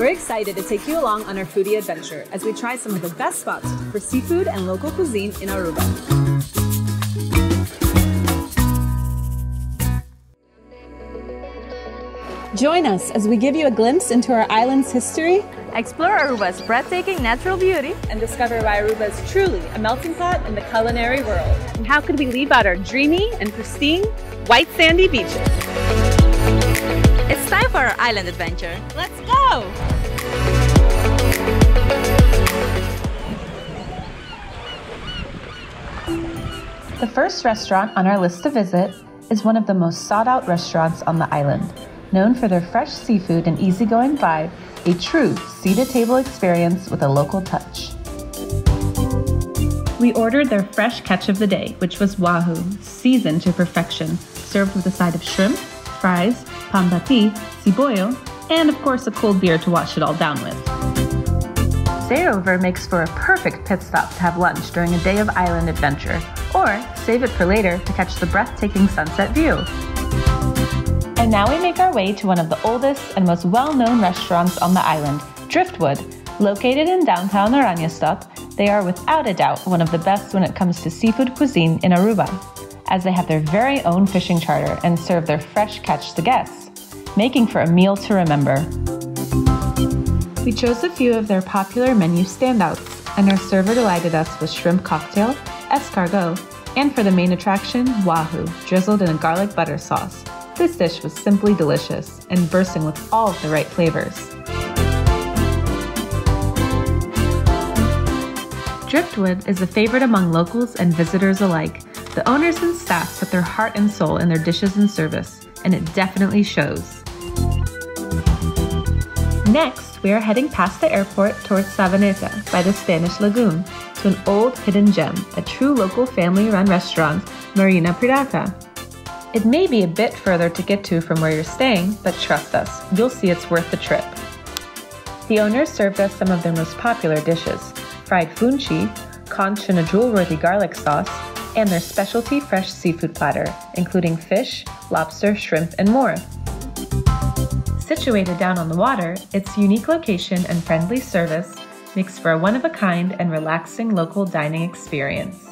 We're excited to take you along on our foodie adventure as we try some of the best spots for seafood and local cuisine in Aruba. Join us as we give you a glimpse into our island's history, explore Aruba's breathtaking natural beauty, and discover why Aruba is truly a melting pot in the culinary world. And how could we leave out our dreamy and pristine white sandy beaches? Our island adventure. Let's go! The first restaurant on our list to visit is one of the most sought out restaurants on the island. Known for their fresh seafood and easygoing vibe, a true seated table experience with a local touch. We ordered their fresh catch of the day, which was wahoo, seasoned to perfection, served with a side of shrimp, fries, pan bati, cibollo, and of course a cold beer to wash it all down with. Stayover makes for a perfect pit stop to have lunch during a day of island adventure, or save it for later to catch the breathtaking sunset view. And now we make our way to one of the oldest and most well-known restaurants on the island, Driftwood. Located in downtown Oranjestad, they are without a doubt one of the best when it comes to seafood cuisine in Aruba, as they have their very own fishing charter and serve their fresh catch to guests, making for a meal to remember. We chose a few of their popular menu standouts, and our server delighted us with shrimp cocktail, escargot, and for the main attraction, wahoo, drizzled in a garlic butter sauce, this dish was simply delicious and bursting with all of the right flavors. Driftwood is a favorite among locals and visitors alike. The owners and staff put their heart and soul in their dishes and service, and it definitely shows. Next, we are heading past the airport towards Savaneta by the Spanish Lagoon to an old hidden gem, a true local family run restaurant, Marina Pirata. It may be a bit further to get to from where you're staying, but trust us, you'll see it's worth the trip. The owners served us some of their most popular dishes fried funchi, conch in a jewel-worthy garlic sauce, and their specialty fresh seafood platter, including fish, lobster, shrimp, and more. Situated down on the water, its unique location and friendly service makes for a one-of-a-kind and relaxing local dining experience.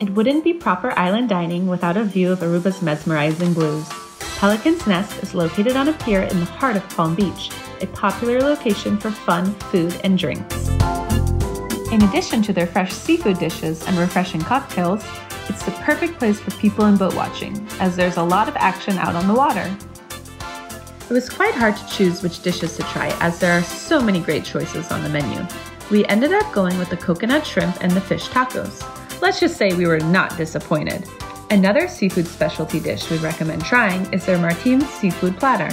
It wouldn't be proper island dining without a view of Aruba's mesmerizing blues. Pelican's Nest is located on a pier in the heart of Palm Beach, a popular location for fun, food, and drinks. In addition to their fresh seafood dishes and refreshing cocktails, it's the perfect place for people in boat watching, as there's a lot of action out on the water. It was quite hard to choose which dishes to try, as there are so many great choices on the menu. We ended up going with the coconut shrimp and the fish tacos. Let's just say we were not disappointed. Another seafood specialty dish we'd recommend trying is their Martin's seafood platter.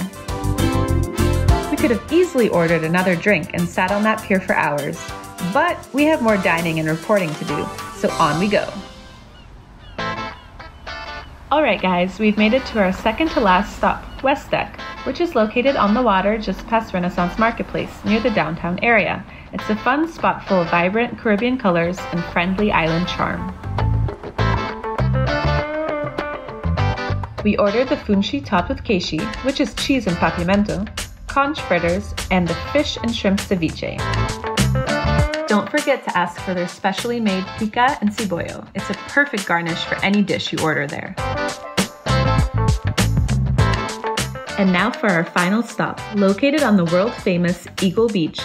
We could have easily ordered another drink and sat on that pier for hours, but we have more dining and reporting to do, so on we go. Alright guys, we've made it to our second to last stop, West Deck, which is located on the water just past Renaissance Marketplace near the downtown area. It's a fun spot full of vibrant Caribbean colors and friendly island charm. We ordered the funchi topped with keshi, which is cheese and papiamento, conch fritters, and the fish and shrimp ceviche. Forget to ask for their specially made pica and cibollo. It's a perfect garnish for any dish you order there. And now for our final stop, located on the world famous Eagle Beach,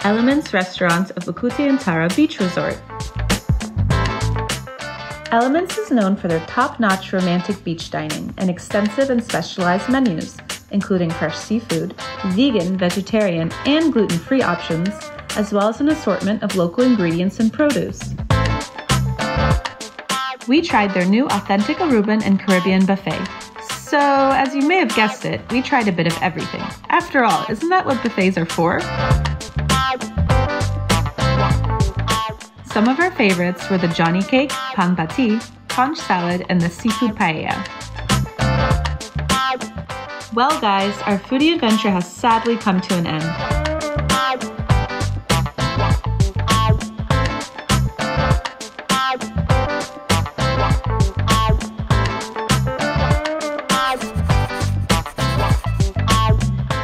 Elements Restaurant of Bucuti & Tara Beach Resort. Elements is known for their top-notch romantic beach dining and extensive and specialized menus, including fresh seafood, vegan, vegetarian, and gluten-free options, as well as an assortment of local ingredients and produce. We tried their new authentic Aruban and Caribbean buffet. So, as you may have guessed it, we tried a bit of everything. After all, isn't that what buffets are for? Some of our favorites were the Johnny Cake, Pan Bati, conch salad, and the seafood paella. Well, guys, our foodie adventure has sadly come to an end.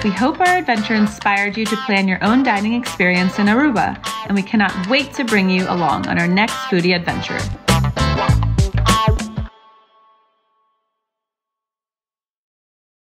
We hope our adventure inspired you to plan your own dining experience in Aruba, and we cannot wait to bring you along on our next foodie adventure.